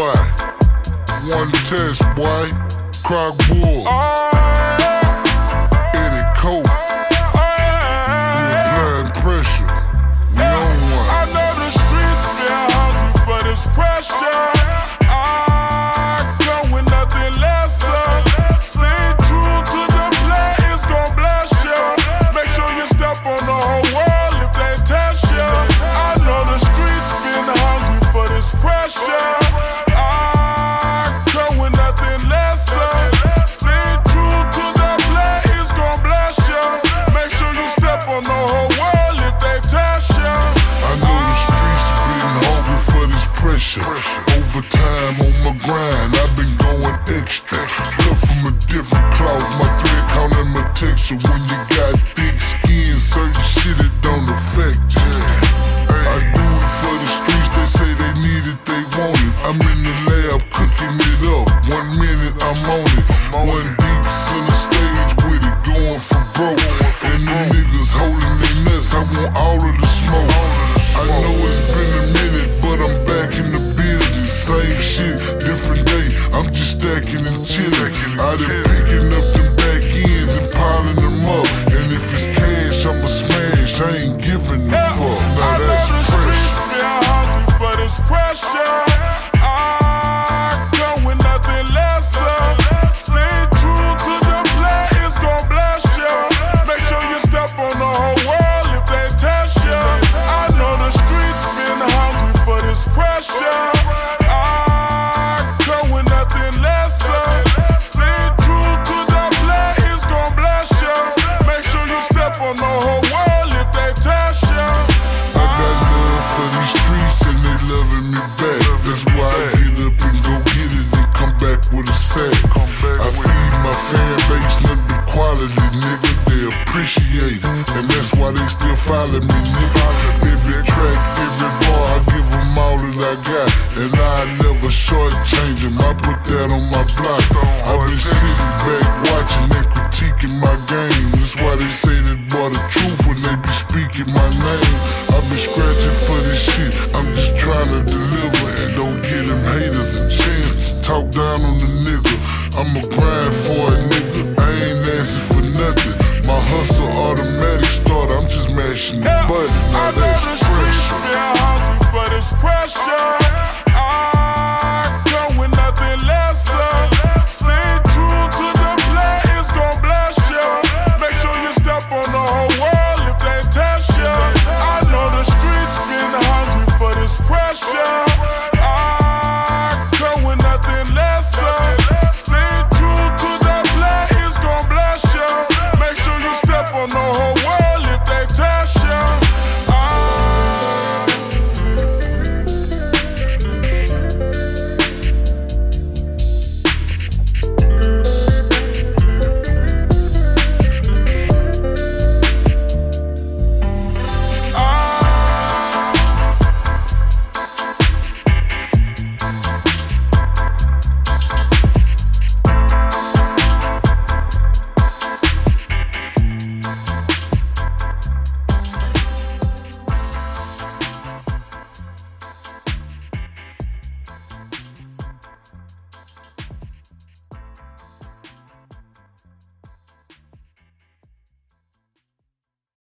boy. One test, boy. Croc Bull. Oh. My grind, I've been going extra. Cut from a different cloth, my thread count and my texture. When you got I sack. I feed my fan base nothing but quality, nigga. They appreciate it, and that's why they still follow me, nigga. Every track, every bar, I give them all that I got, and I never shortchange them. I put that on my block. I've been sitting back watching and critiquing my game. That's why they say that boy the truth when they be speaking my name. I've been scratching for this shit. I'm just trying to deliver and don't give them haters a chance to talk down on the nigga. I'ma grind for a nigga, I ain't asking for nothing. My hustle automatic start, I'm just mashing the button. Now I that's pressure. Hungry, but it's pressure. I